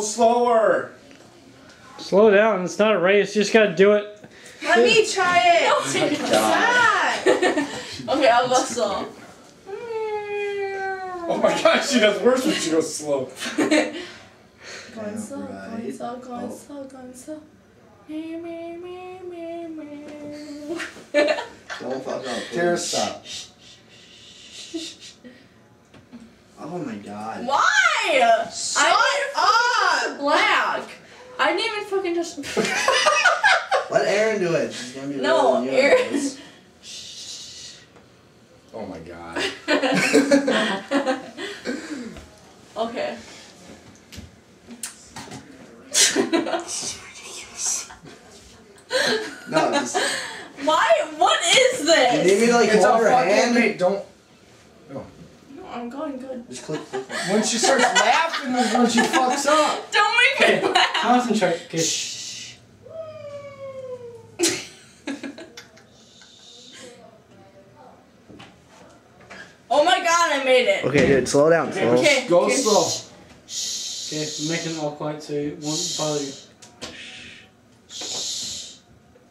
Slower. Slow down. It's not a race. You just gotta do it. Let me try it. Oh, oh my God. Okay, I'll go slow. Oh my gosh, she does worse when she goes slow. Going slow, going slow, going Oh. slow, going slow. Me, me, me, me, me. Don't fuck up. Tara, stop. Oh my god. Why? Shut I up. black. I didn't even fucking touch. Let Aaron do it. She's gonna be No, Aaron. guys. Oh my god. okay. No, just. Why? What is You this? need me to like It's a hold her fucking hand? mate. Don't. No, I'm going good. Just click, click. click. When she starts laughing is when she fucks up. Don't make me laugh. Concentrate. Okay. oh my god, I made it. Okay, dude, slow down. Okay, Slow. Okay. Go okay, slow. shh. Okay. I'm making it all quiet so it won't bother you.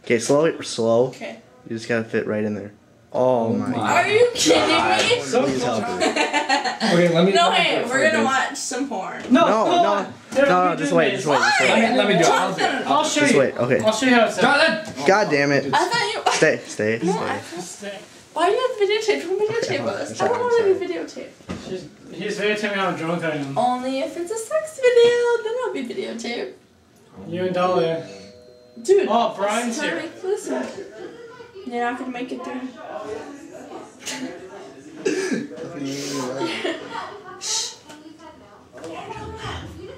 Okay, slow, slow. Okay. You just gotta fit right in there. Oh, oh, my. God Are you kidding me? So Please help her. Okay, let me. No, let me hey, we're gonna watch some porn. No, No, no, no. Derek, No, no, just wait, just wait, just wait. Let me, let me do it. I'll do it. I'll show Just you. wait, okay. I'll show you how it's done. Jonathan! God damn it. I thought you. Stay, stay, No, I stay. Why do you have videotape? Don't videotape Okay, us. I'm I don't I'm want to be videotaped. She's, he's videotaping how drunk I am. Only if it's a sex video, then I'll be videotaped. You and Dolly. Dude. Oh, Brian's sorry, here. Listen. You're not gonna make it through.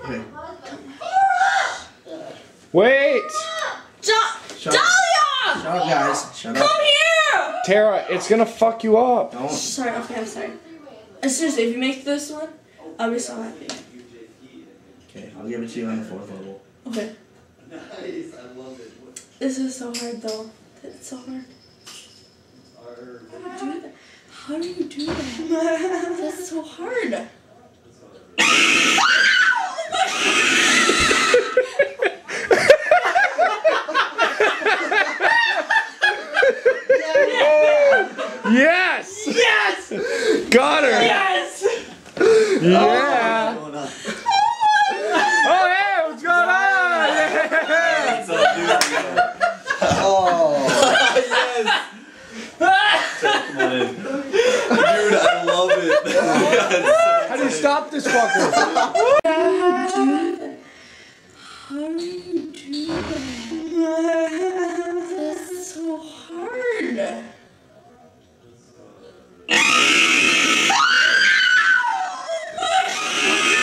Okay. Wait! Jo- Shut Dahlia! Shut up, guys. Shut up. Come here! Tara, it's gonna fuck you up. Don't. Sorry, okay, I'm sorry. Uh, seriously, if you make this one, I'll be so happy. Okay, I'll give it to you on the fourth level. Okay. This is so hard though. It's so hard. How do you do that? How do you do that? That's so hard. Yes! Yes! Got her! Yes! Yeah! Going stop this fucker.